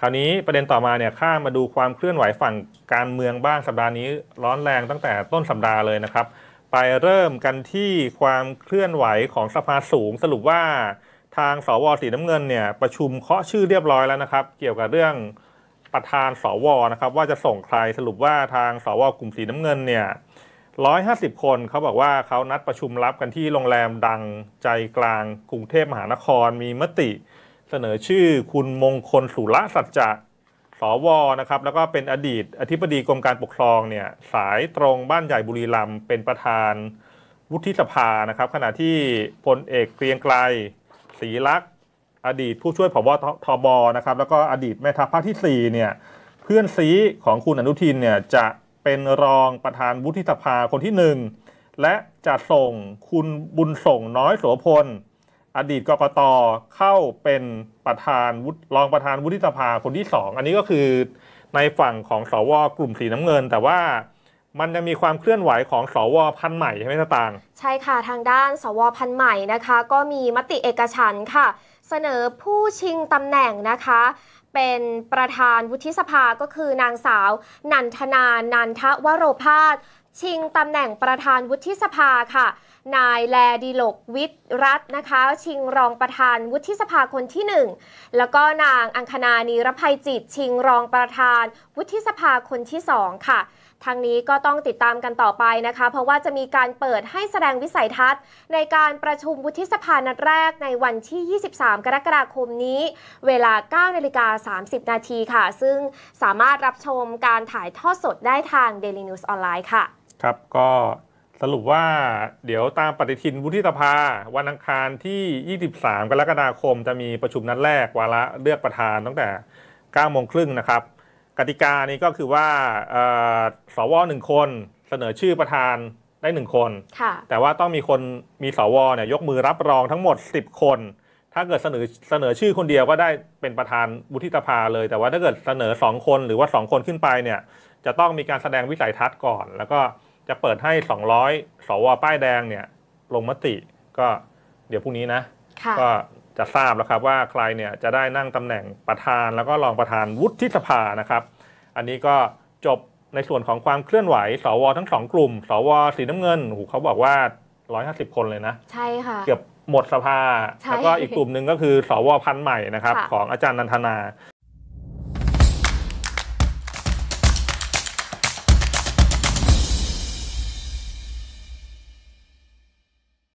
คราวนี้ประเด็นต่อมาเนี่ยข้ามาดูความเคลื่อนไหวฝั่งการเมืองบ้างสัปดาห์นี้ ร้อนแรงตั้งแต่ต้นสัปดาห์เลยนะครับ ไปเริ่มกันที่ความเคลื่อนไหวของสภาสูง สรุปว่าทางสวสีน้ำเงินเนี่ยประชุมเคาะชื่อเรียบร้อยแล้วนะครับ เกี่ยวกับเรื่องประธานสวนะครับ ว่าจะส่งใครสรุปว่าทางสวกลุ่มสีน้ำเงินเนี่ยร้อยห้าสิบคนเขาบอกว่าเขานัดประชุมลับกันที่โรงแรมดังใจกลางกรุงเทพมหานครมีมติ เสนอชื่อคุณมงคลสุรสัจจะสวนะครับ แล้วก็เป็นอดีตอธิบดีกรมการปกครองเนี่ยสายตรงบ้านใหญ่บุรีรัมย์เป็นประธานวุฒิสภานะครับ ขณะที่พลเอกเกรียงไกรศรีลักษ์อดีตผู้ช่วยผบทบนะครับ แล้วก็อดีตแม่ทัพภาคที่4เนี่ยเพื่อนซีของคุณอนุทินเนี่ยจะเป็นรองประธานวุฒิสภาคนที่หนึ่งและจะส่งคุณบุญส่งน้อยโสพล อดีตกกตเข้าเป็นประธานวุฒิรองประธานวุฒิสภาคนที่สองอันนี้ก็คือในฝั่งของสวกลุ่มสีน้ำเงิน แต่ว่ามันยังมีความเคลื่อนไหวของสวพันใหม่ใช่ไหมตางใช่ค่ะทางด้าน สวพันใหม่นะคะ ก็มีมติเอกฉันค่ะ เสนอผู้ชิงตำแหน่งนะคะ เป็นประธานวุฒิสภาก็คือนางสาว นันทนา นันทวโรพาส ชิงตำแหน่งประธานวุฒิสภาค่ะ นายแลดีโลกวิทรัตน์นะคะ ชิงรองประธานวุฒิสภาคนที่ 1 แล้วก็นางอังคณานีรภัยจิต ชิงรองประธานวุฒิสภาคนที่ 2 ค่ะ ทางนี้ก็ต้องติดตามกันต่อไปนะคะ เพราะว่าจะมีการเปิดให้แสดงวิสัยทัศน์ ในการประชุมวุฒิสภานัดแรกในวันที่ 23 กรกฎาคมนี้ เวลา 9 นาฬิกา 30 นาทีค่ะ ซึ่งสามารถรับชมการถ่ายทอดสดได้ทาง Daily News ออนไลน์ค่ะ ครับก็สรุปว่าเดี๋ยวตามปฏิทินวุฒิสภา วันอังคารที่ 23 กรกฎาคม จะมีประชุมนัดแรกวาระเลือกประธานตั้งแต่9โมงครึ่งนะครับ กติกานี้ก็คือว่าเอ่อสวหนึ่งคนเสนอชื่อประธานได้หนึ่งคนค่ะแต่ว่าต้องมีคนมีสวเนี่ยยกมือรับรองทั้งหมด 10 คน ถ้าเกิดเสนอเสนอชื่อคนเดียวก็ได้เป็นประธานวุฒิสภาเลย แต่ว่าถ้าเกิดเสนอ 2 คนหรือว่า 2 คนขึ้นไปเนี่ยจะต้องมีการแสดงวิสัยทัศน์ก่อน แล้วก็จะเปิดให้ 200 สวป้ายแดงเนี่ยลงมติก็เดี๋ยวพรุ่งนี้นะค่ะก็ จะทราบแล้วครับว่าใครเนี่ยจะได้นั่งตำแหน่งประธานแล้วก็รองประธานวุฒิสภานะครับ อันนี้ก็จบในส่วนของความเคลื่อนไหว สวทั้งสองกลุ่ม สวสีน้ำเงินโอ้โหเขาบอกว่า 150 คนเลยนะ ใช่ค่ะ เกือบหมดสภาใช่แล้วก็อีกกลุ่มหนึ่งก็คือ สวพันธุ์ใหม่นะครับค่ะของอาจารย์นันทนา